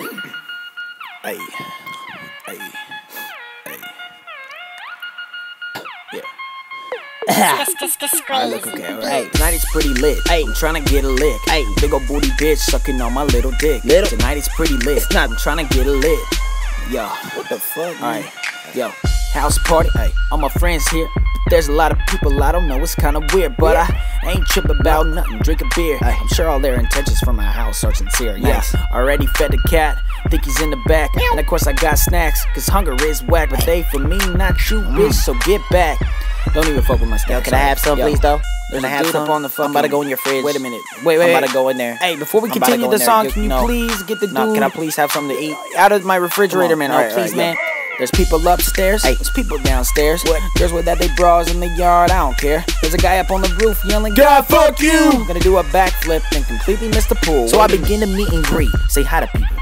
Hey, hey, hey. Yeah. I look okay, alright. Hey, tonight it's pretty lit. Hey, I'm trying to get a lick. Hey, big ol' booty bitch sucking on my little dick. Little? Tonight it's pretty lit. It's not. I'm trying to get a lit. Yo, What the fuck? alright. Yo, house party. Hey, all my friends here. But there's a lot of people I don't know. It's kinda weird, but I ain't trip about nothing. Drink a beer. Hey. I'm sure all their intentions for my house are sincere. Yeah, Nice. already fed the cat. Think he's in the back. And of course I got snacks. Cause hunger is whack. But they for me, not you, mm. bitch. So get back. Don't even fuck with my Yo, snacks. can I have some, Yo, please, though? There's Can I have some? on the fucking. I'm about to go in your fridge. Wait a minute. Wait, wait. I'm about to go in there. Hey, before we continue the in there. song, can you no. please get the dude No, can I please have something to eat? out of my refrigerator, man? All Oh, right, please, right, man. There's people upstairs. Hey. There's people downstairs. What? Girls with that they bras in the yard. I don't care. There's a guy up on the roof yelling, "God, fuck you!" I'm gonna do a backflip and completely miss the pool. So I begin to meet and greet. Say hi to people.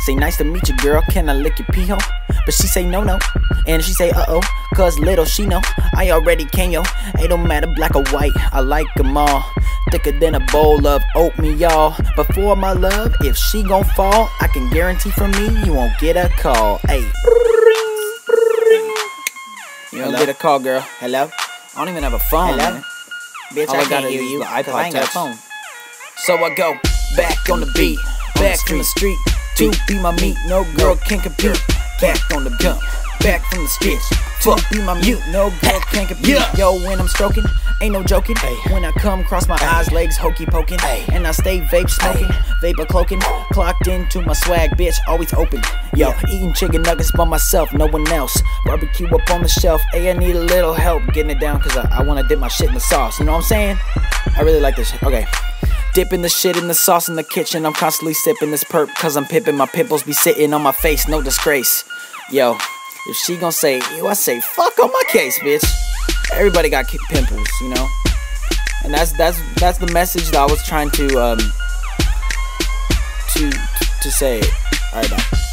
Say nice to meet you, girl. Can I lick your pee hole? But she say no, no. And she say uh oh, cause little she know I already can yo. It don't matter black or white, I like 'em all. Thicker than a bowl of oatmeal, y'all. But my love, if she gon' fall, I can guarantee from me you won't get a call. Hey. You don't get a call, girl. Hello? I don't even have a phone. Hello? Man. Bitch, All I, I gotta hear use you. iPod I ain't got a Touch. phone. So I go back on the beat, back from the street. To be my meat, no girl can compete. Back on the beat, back from the street. To be my mute, no girl can't compete. Yo, when I'm stroking, ain't no joking. When I come cross my eyes, legs hokey poking, and I stay vape smoking, vapor cloaking. Clocked into my swag, bitch, always open. Yo, eating chicken nuggets by myself, no one else. Barbecue up on the shelf. Hey, I need a little help getting it down, cause I, I wanna dip my shit in the sauce. You know what I'm saying? I really like this shit. Okay. Dipping the shit in the sauce in the kitchen. I'm constantly sipping this perp cause I'm pippin'. My pimples be sitting on my face, no disgrace. Yo, if she gon' say ew, I say fuck on my case, bitch. Everybody got pimples, you know? And that's that's that's the message that I was trying to um to to say. Alright, bye.